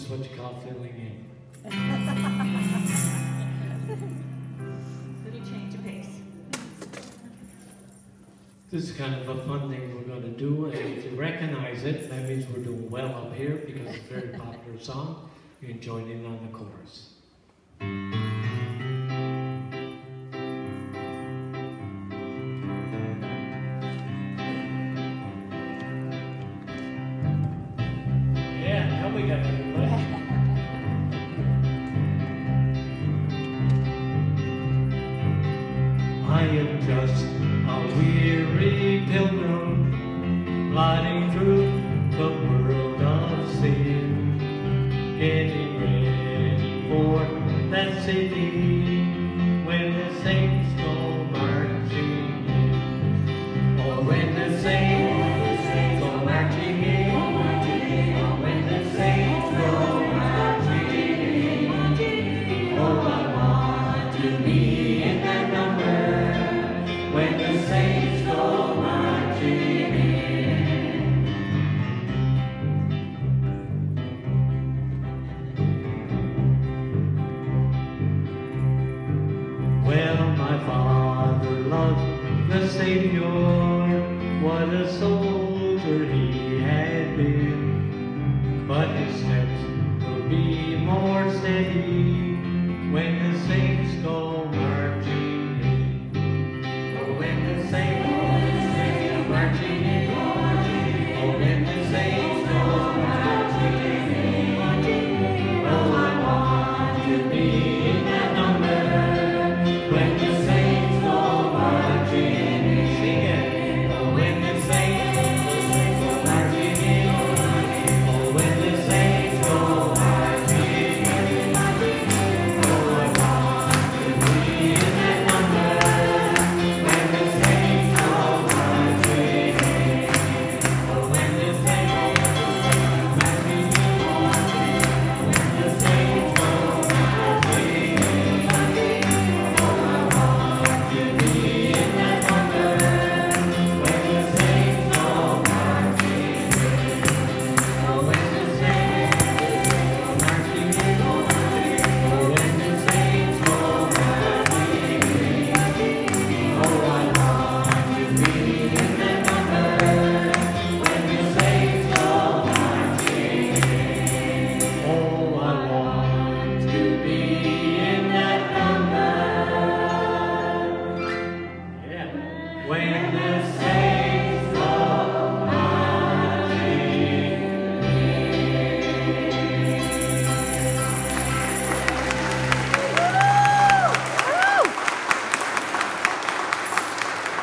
This is what you call filling in. Little change of pace. This is kind of a fun thing we're going to do, and if you recognize it, that means we're doing well up here because it's a very popular song. You can join in on the chorus. Yeah, now we got everybody. I am just a weary pilgrim, gliding through the world of sin, getting ready for that city when the saints go marching in. Or when the saints go marching in. Or when the saints go marching in. Oh, I want to be loved the Savior, what a soldier he had been. But his steps will be more steady when